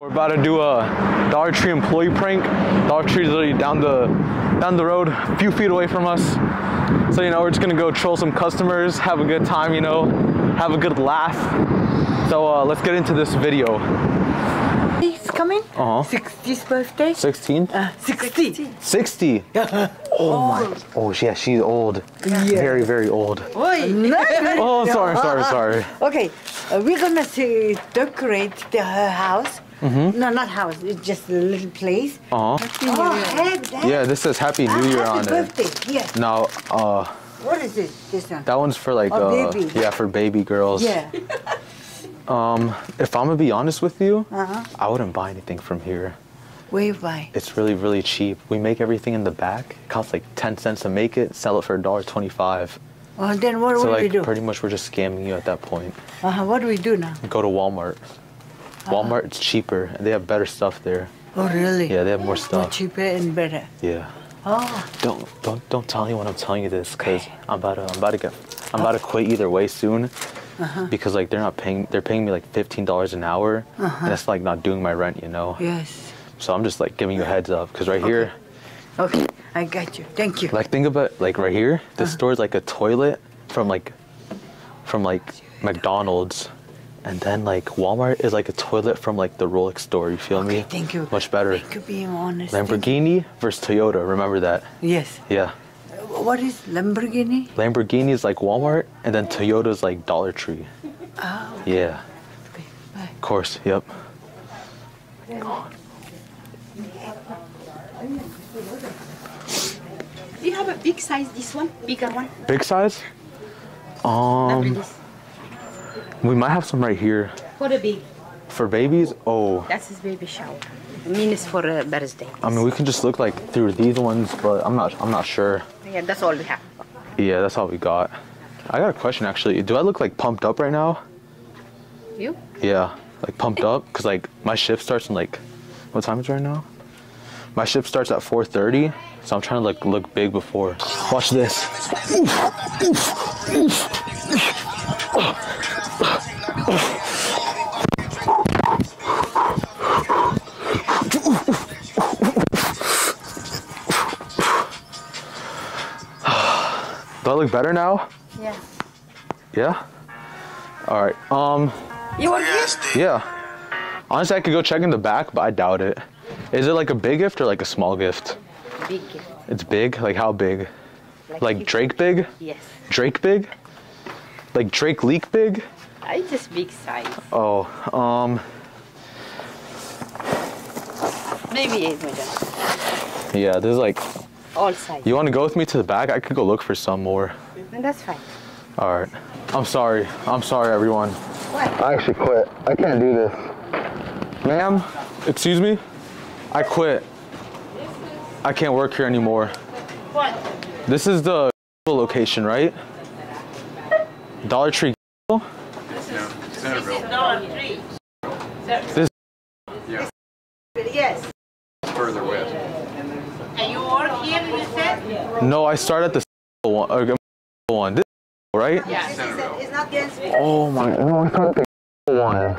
We're about to do a Dollar Tree employee prank. Dollar Tree is literally down the down the road, a few feet away from us. So you know, we're just gonna go troll some customers, have a good time, you know, have a good laugh. So uh, let's get into this video. He's coming. Uh huh. 60th birthday. 16? Uh, 60. 60. Oh my. Oh yeah, she's old. Yeah. Very very old. Oi. Oh, sorry, sorry, sorry. okay, uh, we're gonna say, decorate the, her house. Mm-hmm. No, not house. It's just a little place. Uh huh. Oh, heck. Yeah, this says Happy New Year Happy on it. birthday. Yes. Now, uh, What is it? This one. that one's for like, Oh, uh, baby. yeah, for baby girls. Yeah. Um, if I'm gonna be honest with you, Uh-huh. I wouldn't buy anything from here. Where you buy? It's really, really cheap. We make everything in the back. It costs like 10 cents to make it, sell it for $1.25. Oh, then what, So what do we do? pretty much we're just scamming you at that point. Uh-huh. What do we do now? Go to Walmart. Walmart it's cheaper they have better stuff there. Oh, really? Yeah, they have more More stuff. cheaper and better. Yeah. Oh, Don't don't don't tell anyone I'm telling you this because I'm about to I'm about to get I'm about to quit either way soon. Uh-huh. Because like they're not paying they're paying me like fifteen dollars an hour and that's like not doing my rent, you know. yes. So I'm just like giving you a heads up because right here, Okay, I got you. Thank you. like think about like right here, Uh-huh. store is like a toilet from like from like McDonald's, and then like Walmart is like a toilet from like the Rolex store. You feel me? Thank you. Much better. Thank you being honest. Lamborghini versus Toyota. Remember that? Yes. Yeah. Uh, What is Lamborghini? Lamborghini is like Walmart, and then Toyota is like Dollar Tree. Oh, Yeah. okay. Bye. Of course. Yep. Do you have a big size, this one? Bigger one? Big size? Um, this. We might have some right here For the big. for babies. Oh. That's his baby shower. I mean, it's for uh, a birthday. I mean, we can just look like through these ones, but I'm not. I'm not sure. Yeah, that's all we have. Yeah, that's all we got. I got a question actually. Do I look like pumped up right now? You? Yeah, like pumped up, cause like my shift starts in like, what time is it right now? My shift starts at 4:30, so I'm trying to like look big before. Watch this. Do I look better now? Yeah. Yeah. All right. Um. You want this? Yeah. Honestly, I could go check in the back, but I doubt it. Is it like a big gift or like a small gift? Big gift. It's big? Like how big? Like if- Drake big? Yes. Drake big? Like Drake leak big? I just big size. Oh, um, Maybe eight medium. yeah, there's like, All size. you want to go with me to the back? I could go look for some more. And that's fine. All right. I'm sorry. I'm sorry, everyone. What? I actually quit. I can't do this. Ma'am, excuse me? I quit. I can't work here anymore. What? This is the location, right? Dollar Tree. Dollar Tree. This Yes. further west. And you work here, you said? no, I start at the one. uh, one. This right? Yeah. It's not dance Oh my! No, I start at the one. At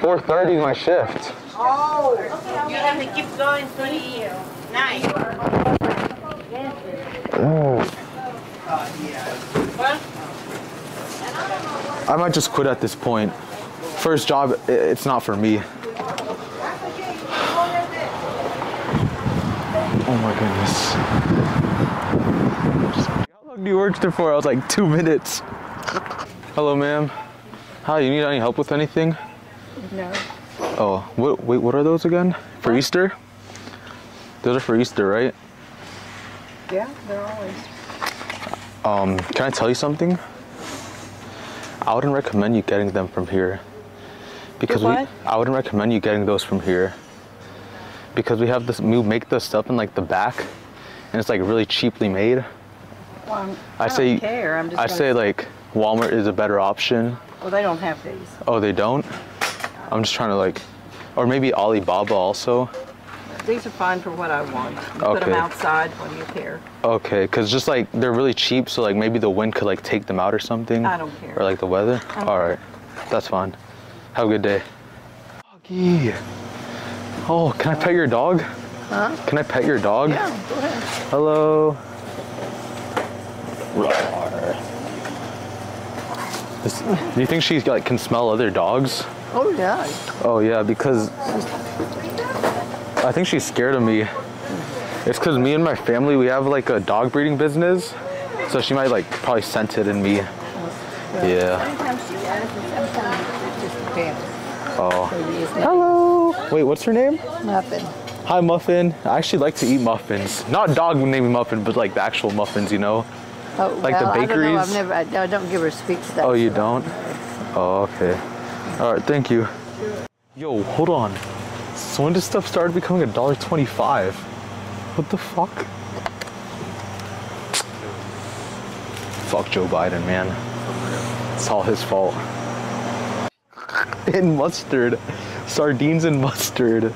4:30 is my shift. Oh, you have to keep going till nine. Oh. Well, I might just quit at this point. First job, it's not for me. Oh my goodness. How long do you work there for? I was like two minutes. Hello, ma'am. Hi, you need any help with anything? no. Oh, what, wait, what are those again? For Easter? Those are for Easter, right? Yeah, they're always. Um, can I tell you something? I wouldn't recommend you getting them from here. Because we. I wouldn't recommend you getting those from here. Because we have this, we make the stuff in like the back, and it's like really cheaply made. Well, I'm- I, I say, don't care. I'm just I say like Walmart is a better option. Well, they don't have these. Oh, they don't? I'm just trying to like, or maybe Alibaba also. These are fine for what I want. You Put them Okay. outside when you care. Okay, cause just like they're really cheap, so like maybe the wind could like take them out or something. I don't care. Or like the weather. All right, that's fine. Have a good day. Doggy. Oh, can I pet your dog? Huh? Can I pet your dog? Yeah, go ahead. Hello. Is- Do you think she like can smell other dogs? Oh, yeah. Oh yeah, because I think she's scared of me. It's because me and my family we have like a dog breeding business, so she might like probably sense it in me. Oh, yeah. Sometimes she does, and sometimes it just depends. Oh. So you just have Hello. Wait, what's her name? Muffin. Hi, Muffin. I actually like to eat muffins. Not dog named Muffin, but like the actual muffins, you know? Oh, Like the well, I don't know. I've never, I, I don't give her sweet stuff. Oh, you don't? Oh, okay. All right, thank you. Yo, hold on. So when did stuff start becoming a dollar twenty-five? What the fuck? Fuck Joe Biden, man. It's all his fault. And mustard. Sardines and mustard.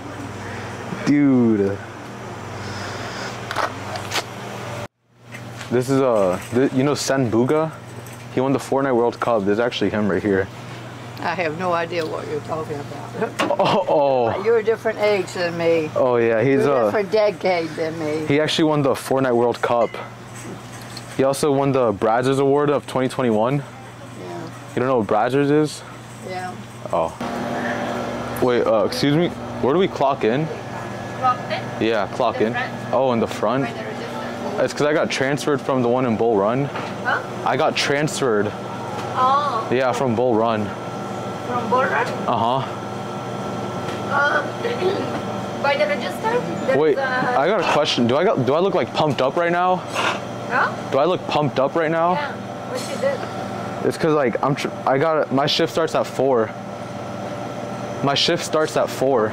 Dude. This is a, th- you know Sen Bugha? He won the Fortnite World Cup. There's actually him right here. I have no idea what you're talking about. Oh, oh, You're a different age than me. oh yeah, he's You're a a, different decade than me. he actually won the Fortnite World Cup. He also won the Brazzers Award of 2021. Yeah, You don't know what Brazzers is? yeah. Oh. Wait, uh, excuse me. Where do we clock in? Clocked it? Yeah, clock in. Oh, in the front? By the register. It's because I got transferred from the one in Bull Run. Huh? I got transferred, Oh, yeah, from Bull Run. from Border? Uh huh. Uh, by the register? Wait, uh, I got a question. Do I got? Do I look like pumped up right now? Huh? Do I look pumped up right now? Yeah. What you did? It's cause like I'm. Tr- I got my shift starts at four. My shift starts at four,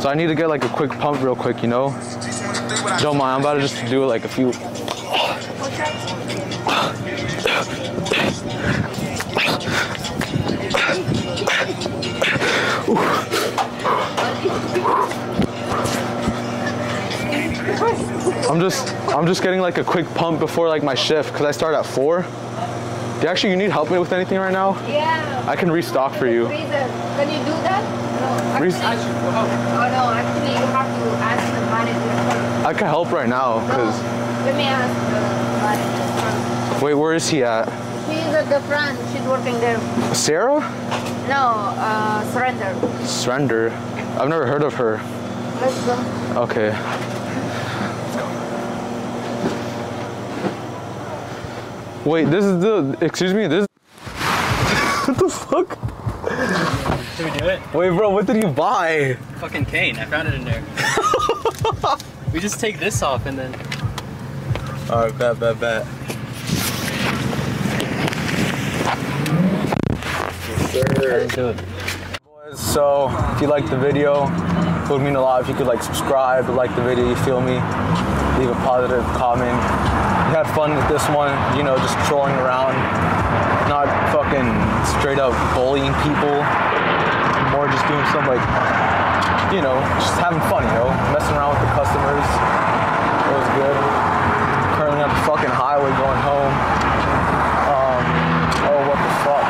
so I need to get like a quick pump real quick, you know. Don't mind. I'm about to just do like a few. I'm just. I'm just getting like a quick pump before like my shift, cause I start at four. Do you actually you need help me with anything right now? Yeah. I can restock for you. Freezer. Can you do that? No. Actually, oh no, actually you have to ask the manager I can help right now, cause. No, let me ask the manager. Wait, where is he at? She's at the front. She's working there. Sarah? No, uh, surrender. Surrender. I've never heard of her. Let's go. Okay. Wait, this is the. Excuse me, this. what the fuck? Did we do it? Wait, bro, what did you buy? Fucking cane. I found it in there. we just take this off and then. Alright, bet, bet, bet. Let's do it. So, if you liked the video, it would mean a lot if you could like subscribe, like the video, you feel me? Leave a positive comment. We had fun with this one, you know, just trolling around, not fucking straight up bullying people, more just doing some like, you know, just having fun, you know, messing around with the customers. It was good. Currently on the fucking highway going home. Um, oh, what the fuck?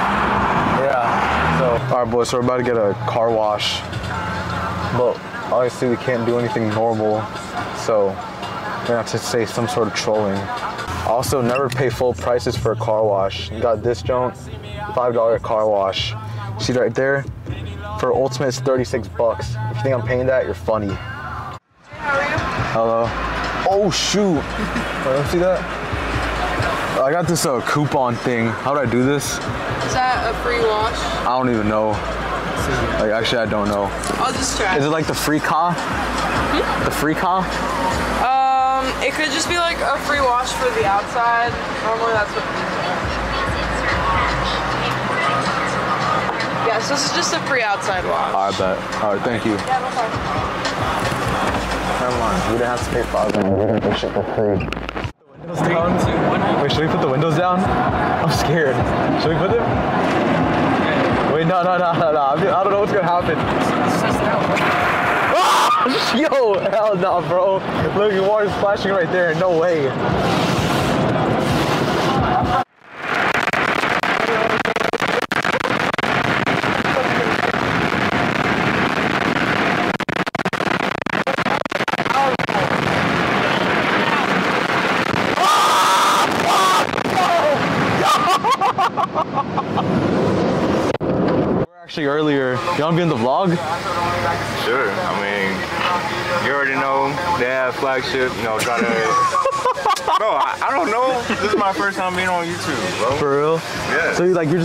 Yeah. So, all right, boys. So we're about to get a car wash, but obviously we can't do anything normal, so we're gonna have to say some sort of trolling. Also, never pay full prices for a car wash. You got this joint, five dollar car wash. See right there? For Ultimate, it's 36 bucks. If you think I'm paying that, you're funny. Hello. Oh shoot! Wait, see that. I got this uh, coupon thing. How do I do this? Is that a free wash? I don't even know. Like actually, I don't know. I'll just try. Is it like the free car? The free car? Um, it could just be like a free wash for the outside. Normally that's what. This is just a free outside wash. I bet. All right, thank you. Yeah, no problem. Never mind. We didn't have to pay five dollars. We're gonna get shit for free. Wait, should we put the windows down? I'm scared. Should we put them? Wait, no, no, no, no, no. I, don't know what's gonna happen. Ah! Yo, hell no, bro. Look, your water's splashing right there. No way. We're actually earlier. You wanna be in the vlog? Sure. I mean, you already know they have flagship. You know, try to. bro, I, I don't know. This is my first time being on YouTube, bro. For real? Yeah. So you like you're just